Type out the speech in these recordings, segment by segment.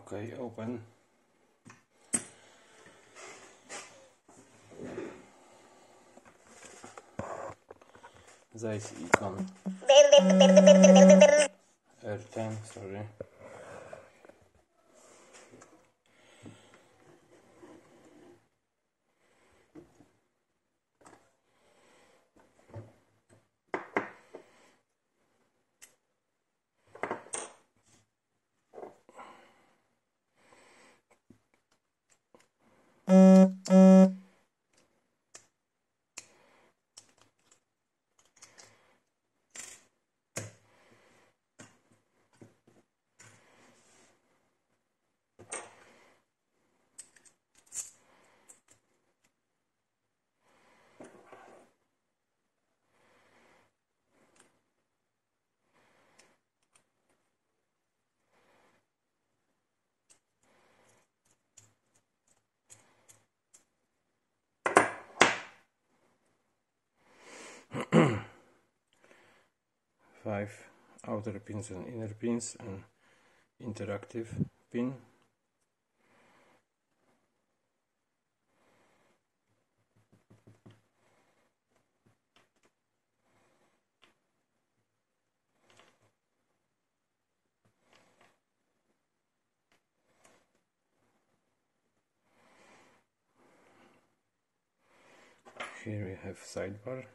Okay, open. Zeiss IKON R10, sorry. Five outer pins and inner pins and interactive pin. Here we have sidebar.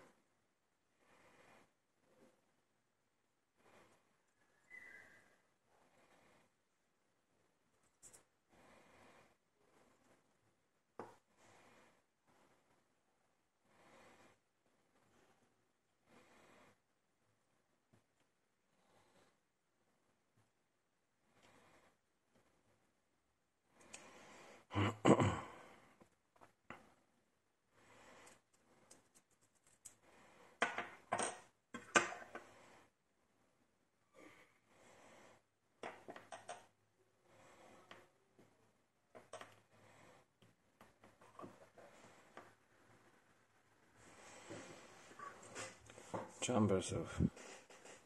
Chambers of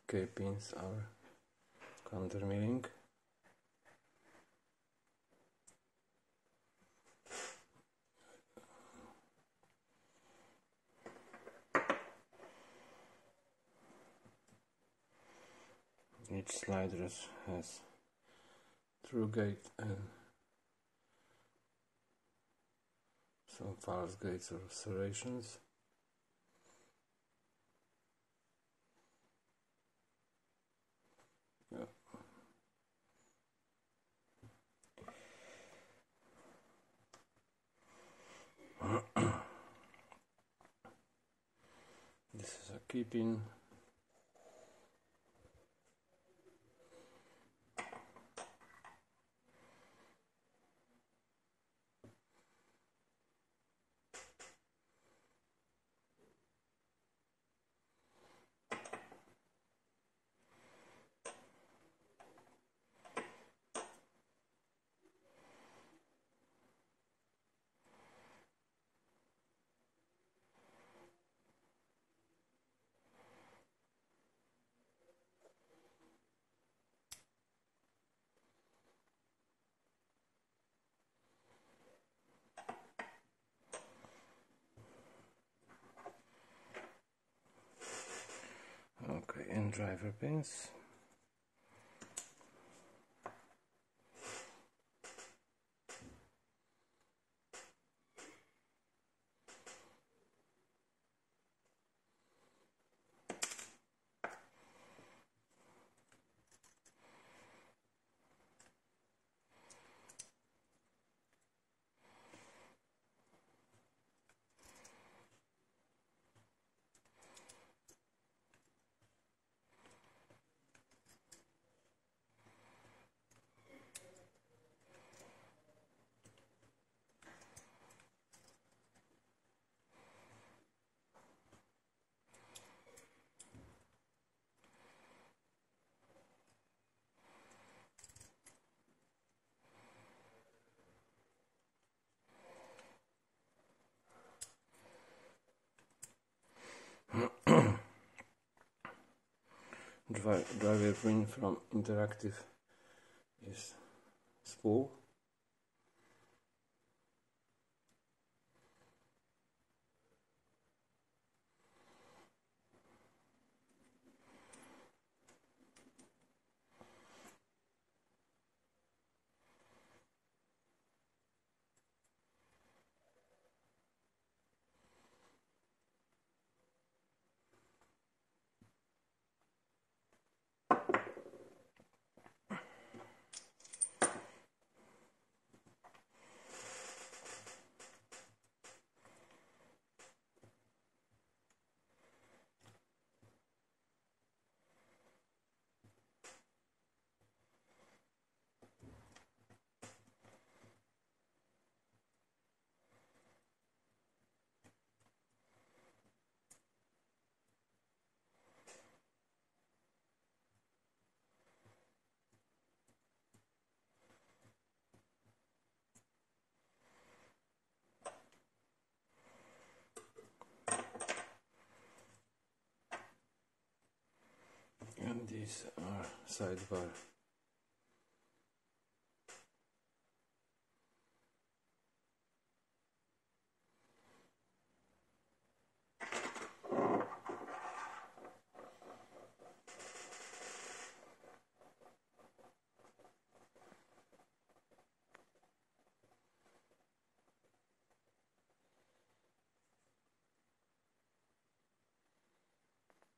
key pins are counter milling. Each slider has through gate and some false gates or serrations. this is a key pin okay and driver pins driver pin from interactive is spool and these are sidebar